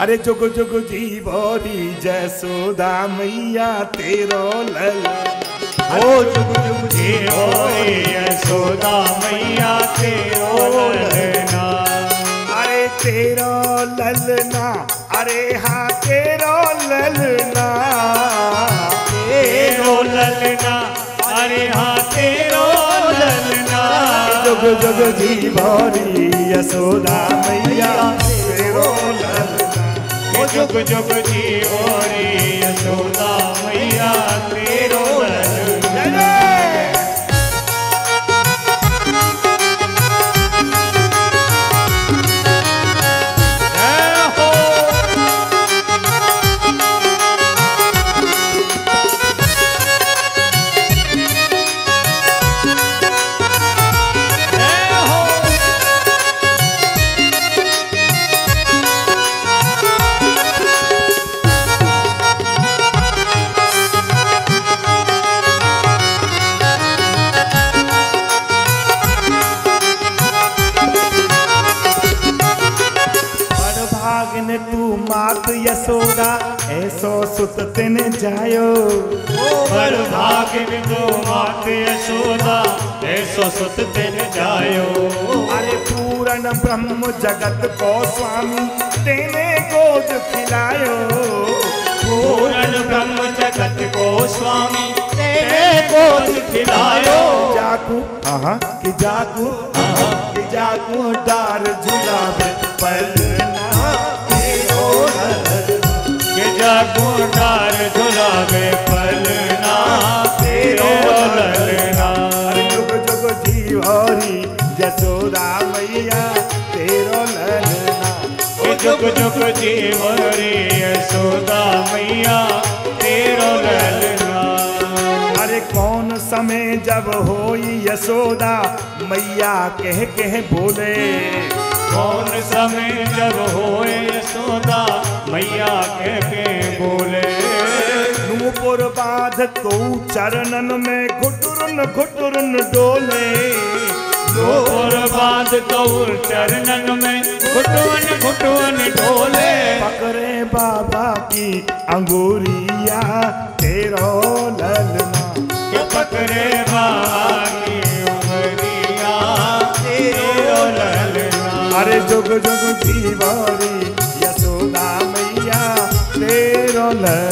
अरे जुग जुग जीवोरी जयसोदा मैया तेरो लल। ओ जुग जुग जीवो रे यशोदा मैया तेरो ललना अरे तेरो ललना अरे हाँ तेरो ललना तेरो ललना अरे हाँ तेरो ललना जुग जुग जीवोरी यशोदा मैया ओ जी जीवो रे यशोदा भागन तू मात यशोदा ऐसो सुत तिन जायो। पर भागिन दो मात यशोदा ऐसो सुत तिन जायो। अरे पूरन ब्रह्म जगत को स्वामी तेने गोद खिलायो। पूरन ब्रह्म जगत को स्वामी तेरे गोद खिलायो। जाकू हाँ कि जाकू हाँ कि जाकू डार झुलावे पलना जीवोरी यशोदा मैया तेरो ललना। के जुग जुग जीवरे यशोदा मैया तेरो ललना। अरे कौन समय जब होई यशोदा? मैया कह कह बोले। कौन समय जब होए यशोदा? मैया के के बोले। ऊपर बाध तो चरणन में घुटुरन घुटुरन डोले। ऊपर बाध तो चरणन में घुटुरन घुटुरन डोले। पकड़े बाबा की अंगूरिया तेरो ललना। के पकड़े बाबा की अंगूरिया तेरो ललना। अरे जोग जोग दीवारी यशोदा मैया तेरो ललना।